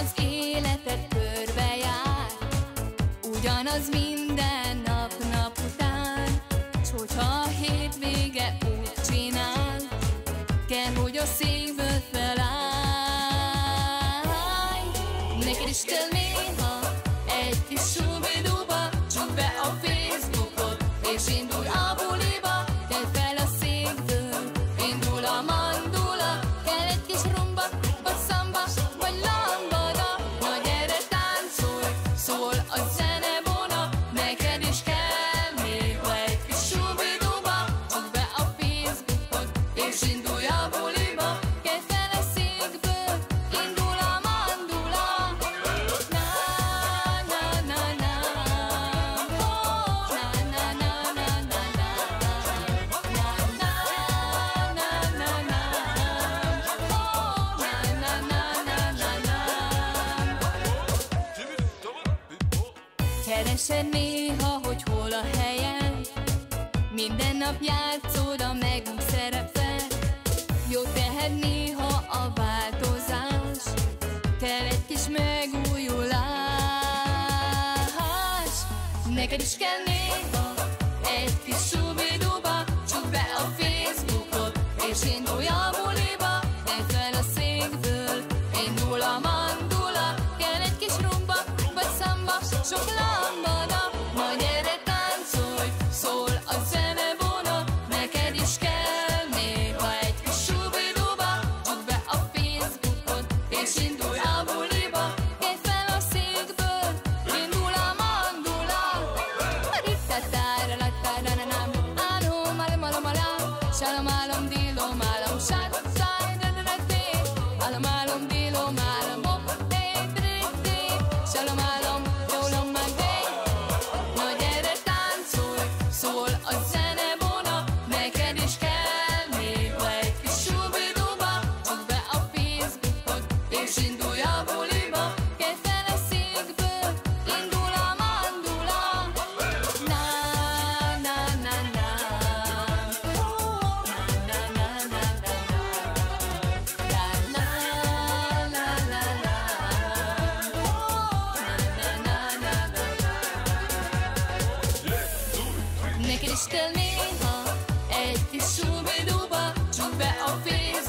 az életed körbejár Ugyanaz minden nap nap után S hogyha a hétvége úgy csinál Kell, hogy a székből felállj. Neked is kell szól a Keresed néha, hogy hol a helyen Minden nap játszod a megunk szerepet Jó tehet néha a változás. Kell egy kis megújulás. Neked is kell néha egy kis subiduba Csukd be a Facebookot és indulj a buliba. Tedd fel a székből, indul a mandula. Kell egy kis rumba vagy szamba, sok láb Shalom, alom, dilom, alom, op, dee, dee, dee. Shalom. néha egy kis súbidúba, csuk be a fény.